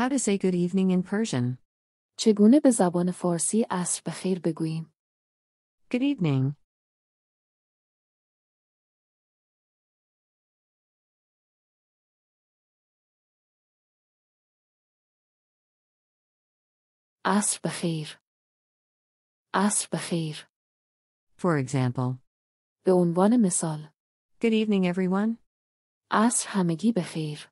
How to say good evening in Persian. چگونه به زبان فارسی عصر بخیر بگوییم؟ Good evening. عصر بخیر. عصر بخیر. For example, به عنوان مثال Good evening, everyone. عصر همگی بخیر.